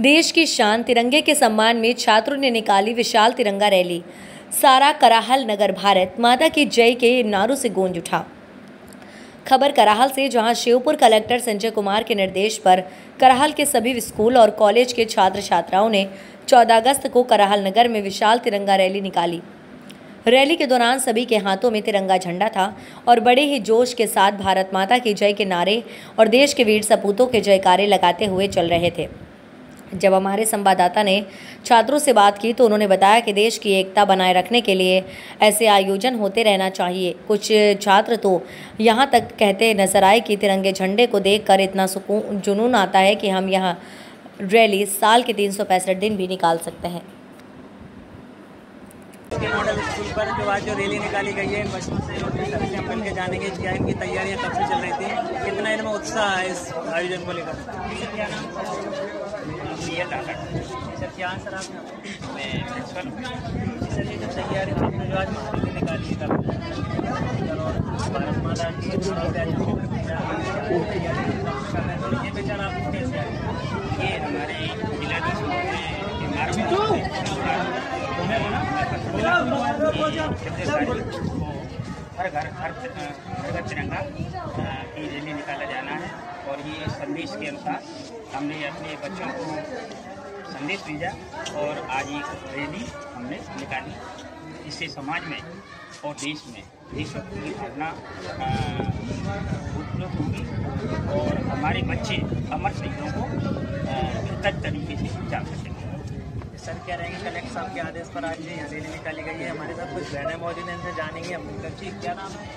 देश की शान तिरंगे के सम्मान में छात्रों ने निकाली विशाल तिरंगा रैली। सारा कराहल नगर भारत, माता की जय के नारों से गूंज उठा। खबर कराहल से, जहाँ शिवपुर कलेक्टर संजय कुमार के निर्देश पर कराहल के सभी स्कूल और कॉलेज के छात्र छात्राओं ने 14 अगस्त को कराहल नगर में विशाल तिरंगा रैली निकाली। रैली के दौरान सभी के हाथों में तिरंगा झंडा था और बड़े ही जोश के साथ भारत माता की जय के नारे और देश के वीर सपूतों के जयकारे लगाते हुए चल रहे थे। जब हमारे संवाददाता ने छात्रों से बात की तो उन्होंने बताया कि देश की एकता बनाए रखने के लिए ऐसे आयोजन होते रहना चाहिए। कुछ छात्र तो यहाँ तक कहते नज़र आए कि तिरंगे झंडे को देखकर इतना सुकून, जुनून आता है कि हम यहाँ रैली साल के तीन सौ पैंसठ दिन भी निकाल सकते हैं। के मॉडल स्कूल पर जो आज जो रैली निकाली गई है बच्चों से और सभी से हम मिलकर जानेंगे क्या इनकी तैयारियाँ कब से चल रही थी। कितना इनमें उत्साह है इस आयोजन को लेकर? क्या नाम सर क्या सर आपने मैं प्रिंसिपल सर ये जो तैयारी आपको कैसे ये हमारे जिला में हर घर हर हर घर तिरंगा की रैली निकाला जाना है। और ये संदेश के अनुसार हमने अपने बच्चों को संदेश भेजा और आज एक रैली हमने निकाली। इससे समाज में और देश में, देश की भावना उपलब्ध होगी और हमारे बच्चे अमर शहीदों को बेहतर तरीके से जान सकेंगे। सर कह रहे हैं कि कलेक्टर साहब के आदेश पर आज यहाँ रैली निकाली गई है। हमारे साथ कुछ बहनें मौजूद हैं इनसे जानेंगे हम जी क्या नाम है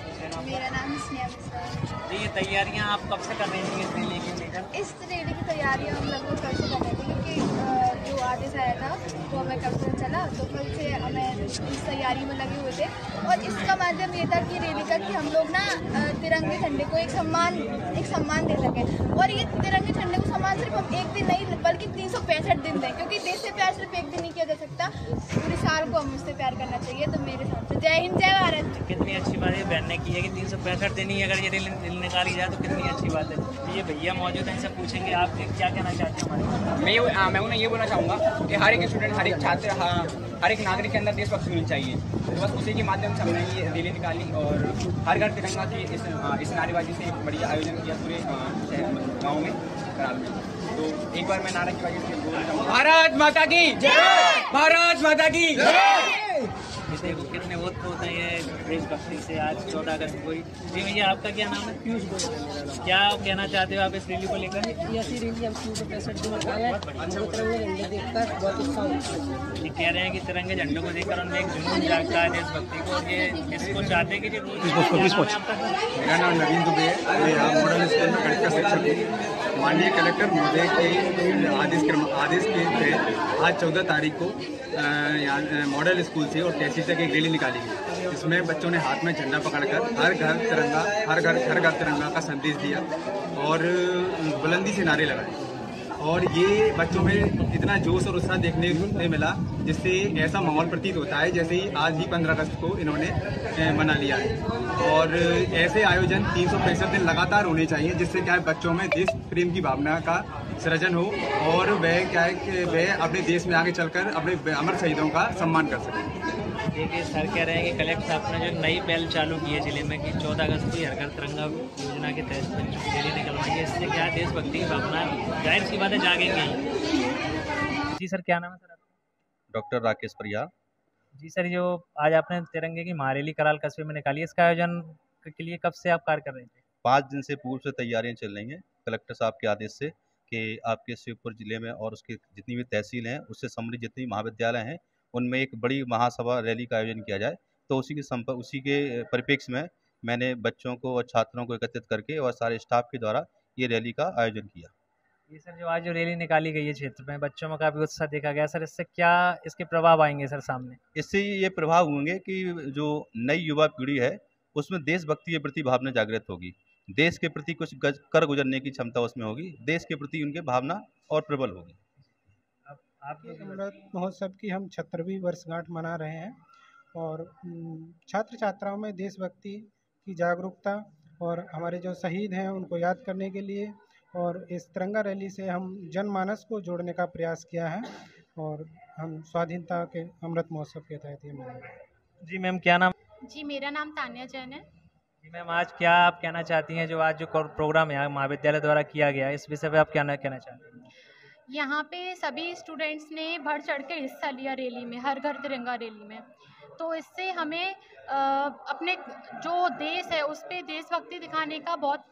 मेरा नाम स्नेहा जी ये तैयारियाँ आप कब से कर रही थी इस रैली की इस रैली की तैयारियाँ हम लगभग से कर रहे थे क्योंकि जो आदेश आया था तो हमें कल से चला तो कल से हमें इस तैयारी में लगे हुए थे। और इसका माध्यम ये था कि रैली का कि हम लोग ना तिरंगे झंडे को एक सम्मान एक सम्मान दे सकें। और ये तिरंगे झंडे को सम्मान सिर्फ़ हम एक दिन नहीं बल्कि तीन सौ पैंसठ दिन दें क्योंकि देश से प्यार सिर्फ़ एक दिन नहीं किया जा सकता। पूरे साल को हम उससे प्यार करना चाहिए तो मेरे हिसाब से। जय हिंद जय भारत। कितनी अच्छी बात है बहन ने की है कि तीन सौ पैंसठ दिन ही अगर ये रैली निकाली जाए तो कितनी अच्छी बात है। ये भैया मौजूद हैं इनसे पूछेंगे आप क्या कहना चाहते हैं हमारे? मैं मैं उन्हें ये बोलना चाहूँगा कि हर एक स्टूडेंट हर एक छात्र हर एक नागरिक के अंदर देशभक्ति होनी चाहिए। तो बस उसी के माध्यम से हमने ये रैली निकाली और हर घर तिरंगा की इस इस नारेबाजी से एक बढ़िया आयोजन किया पूरे गाँव में कराल में। तो एक बार मैं नारा की वजह से चाहूँगा भारत माता की भारत माता की कितने बहुत बहुत है देशभक्ति से आज चौदह अगस्त को जी भैया आपका क्या नाम है? पीयूष गोयल क्या कहना चाहते हो आप इस रैली को लेकर? ऐसी रैली हम तीन सौ पैंसठ दिन निकाले तिरंगे झंडे देखकर बहुत उत्साह ये कह रहे हैं कि तिरंगे झंडों को देखकर उनमें एक जुनून जागता है देशभक्ति को। ये इसको चाहते हैं कि मेरा नाम नवीन दुबे है। मॉडल स्कूल में गणित का शिक्षक हूँ। माननीय कलेक्टर महोदय के आदेश क्रम आदेश के तहत आज चौदह तारीख को यहाँ मॉडल स्कूल से और तहसील तक एक रैली निकाली गई। इसमें बच्चों ने हाथ में झंडा पकड़कर हर घर तिरंगा, हर घर हर घर तिरंगा का संदेश दिया और बुलंदी से नारे लगाए। और ये बच्चों में इतना जोश और उत्साह देखने को मिला जिससे ऐसा माहौल प्रतीत होता है जैसे ही आज ही पंद्रह अगस्त को इन्होंने मना लिया है। और ऐसे आयोजन तीन सौ दिन लगातार होने चाहिए जिससे क्या है, बच्चों में देश प्रेम की भावना का सृजन हो और वह क्या है कि वह अपने देश में आगे चलकर अपने अमर शहीदों का सम्मान कर सकें। देखिए सर कह रहे हैं कि कलेक्टर साहब ने जो नई पहल चालू की है ज़िले में कि चौदह अगस्त को हर घर तिरंगा योजना के तहत रैली निकलवाई है इससे क्या देशभक्ति की भावना ज़ाहिर सी बातें जागेंगे जी सर क्या नाम है सर डॉक्टर राकेश परियार। जी सर जो आज आपने तिरंगे की महारेली कराल कस्बे में निकाली इसका आयोजन के लिए कब से आप कार्य कर रहे थे? पाँच दिन से पूर्व से तैयारियाँ चल रही हैं कलेक्टर साहब के आदेश से कि आपके शिवपुर ज़िले में और उसके जितनी भी तहसील हैं उससे संबंधित जितनी महाविद्यालय हैं उनमें एक बड़ी महासभा रैली का आयोजन किया जाए तो उसी के संपर्क उसी के परिप्रेक्ष्य में मैंने बच्चों को और छात्रों को एकत्रित करके और सारे स्टाफ के द्वारा ये रैली का आयोजन किया। ये सर जो आज जो रैली निकाली गई है क्षेत्र में बच्चों में काफ़ी उत्साह देखा गया। सर इससे क्या इसके प्रभाव आएँगे सर सामने? इससे ये प्रभाव होंगे कि जो नई युवा पीढ़ी है उसमें देशभक्ति के प्रति भावना जागृत होगी। देश के प्रति कुछ कर गुजरने की क्षमता उसमें होगी। देश के प्रति उनके भावना और प्रबल होगी। अमृत महोत्सव की हम छत्रहवीं वर्षगांठ मना रहे हैं और छात्र छात्राओं में देशभक्ति की जागरूकता और हमारे जो शहीद हैं उनको याद करने के लिए और इस तिरंगा रैली से हम जनमानस को जोड़ने का प्रयास किया है और हम स्वाधीनता के अमृत महोत्सव के तहत ये मनाएँगे। जी मैम क्या नाम? जी मेरा नाम तान्या जैन है। जी मैम आज क्या आप कहना चाहती हैं जो आज जो प्रोग्राम है महाविद्यालय द्वारा किया गया इस विषय पर आप क्या ना कहना चाहती हैं यहाँ पे सभी स्टूडेंट्स ने बढ़ चढ़ के हिस्सा लिया रैली में, हर घर तिरंगा रैली में। तो इससे हमें अपने जो देश है, उस पर देशभक्ति दिखाने का बहुत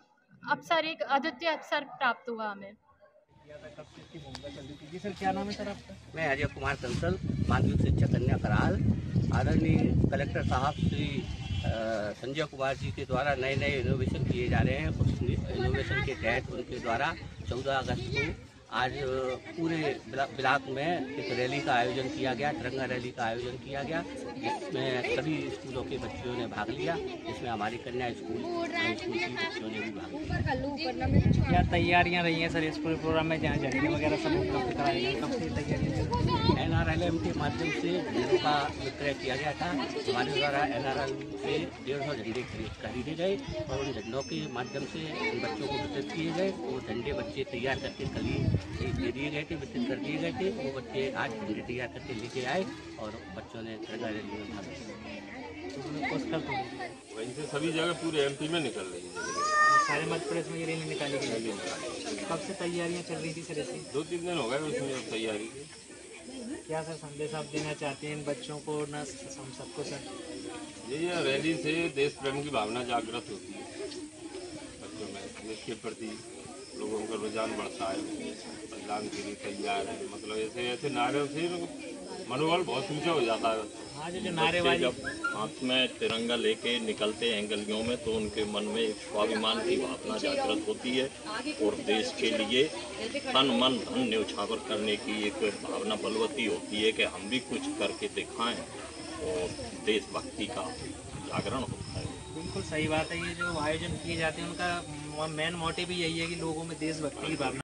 अवसर, एक अद्वितीय अवसर प्राप्त हुआ हमें। जी सर क्या नाम है सर आपका मैं अजय कुमार कंसल, माध्यमिक शिक्षा कन्या कराल। आदरणीय कलेक्टर साहब श्री संजय कुमार जी के द्वारा नए नए इनोवेशन किए जा रहे हैं। उस इनोवेशन के तहत उनके द्वारा 14 अगस्त को आज पूरे ब्ला- ब्लॉक में एक रैली का आयोजन किया गया, तिरंगा रैली का आयोजन किया गया। जिसमें सभी स्कूलों के बच्चों ने भाग लिया इसमें हमारी कन्या स्कूल स्कूल की बच्चों ने भी भाग लिया। क्या तैयारियाँ रही हैं सर इस पूरे प्रोग्राम में? जहाँ झंडे वगैरह सब उपलब्ध कराए गए कब से तैयारियाँ चल रही हैं? एन के माध्यम से झंडों का विक्रय किया गया था। हमारे द्वारा एन आर एल से डेढ़ सौ झंडे खरीद- खरीदे गए और उन झंडों के माध्यम से उन बच्चों को वितरित किए गए वो झंडे बच्चे तैयार करके कल ही दे दिए गए थे वितरित कर दिए गए थे। वो बच्चे आज झंडे तैयार करके लेके आए। और बच्चों ने तिरंगा रैली में भाग लिया तो वैसे सभी जगह पूरे एमपी में निकल रही है। सारे मध्य प्रदेश में ये रैली निकाली गई कब से तैयारियाँ चल रही थी सर ऐसी दो तीन दिन हो गए उसमें अब तैयारी की। क्या सर संदेश आप देना चाहते हैं इन बच्चों को न हम सबको सर? ये ये रैली से देश प्रेम की भावना जागृत होती है। बच्चों में देश के प्रति लोगों का रुझान बढ़ता है। बलिदान के लिए तैयार है। मतलब ऐसे ऐसे नारों से मनोबल बहुत ऊँचा हो जाता है। नारेबाजी। जब हाथ में तिरंगा लेके निकलते हैं गलियों में तो उनके मन में एक स्वाभिमान की भावना जागृत होती है और देश के लिए तन मन धन न्यौछावर करने की एक भावना बलवती होती है कि हम भी कुछ करके दिखाएँ और देशभक्ति का जागरण होता है। बिल्कुल सही बात है ये जो आयोजन किए जाते हैं उनका मेन मोटिव ही यही है कि लोगों में देशभक्ति की भावना